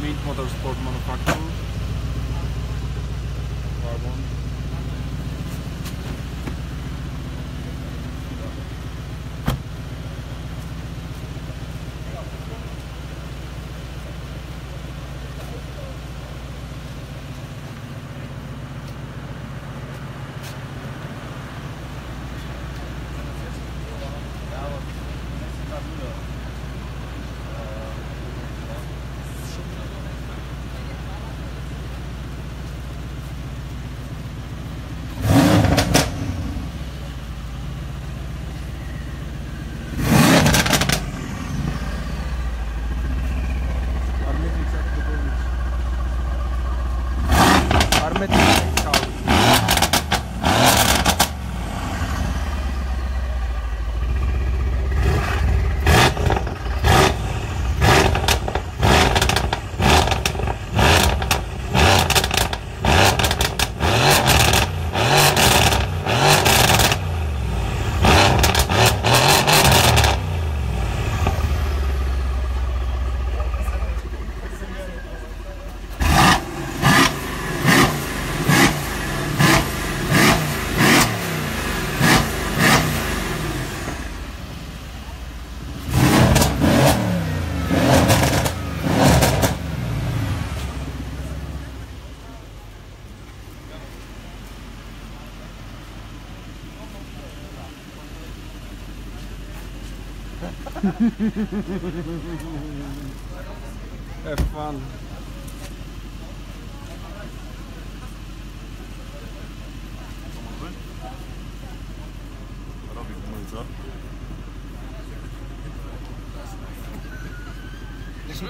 Made Motorsport Manufacturing और मैं Have fun. Robi co? Też